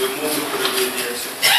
do mundo providencial. Assim.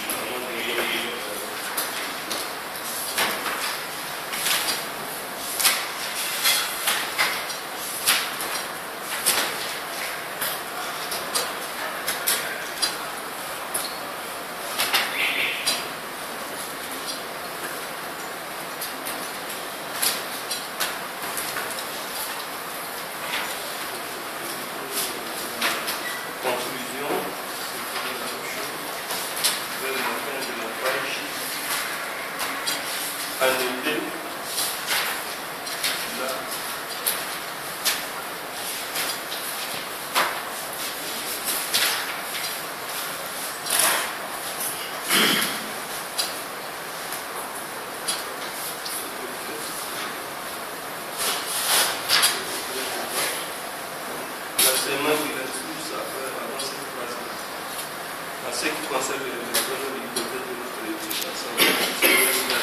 Thank you. Semana que vem tudo ça fait la nossa croissance. À ceux qui conservent les méthodes du côté de éducation,